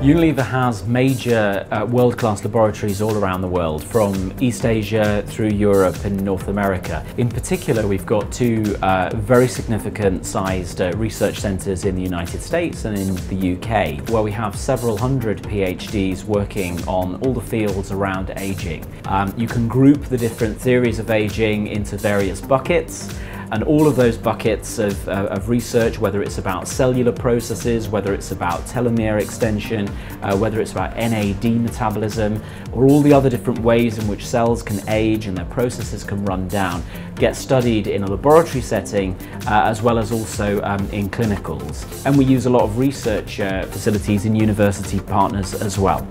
Unilever has major uh, world-class laboratories all around the world, from East Asia through Europe and North America. In particular, we've got two uh, very significant sized uh, research centres in the United States and in the UK, where we have several hundred PhDs working on all the fields around ageing. Um, you can group the different theories of ageing into various buckets and all of those buckets of, uh, of, research, whether it's about cellular processes, whether it's about telomere extension, uh, whether it's about NAD metabolism, or all the other different ways in which cells can age and their processes can run down, get studied in a laboratory setting uh, as well as also um, in clinicals. And we use a lot of research uh, facilities in university partners as well.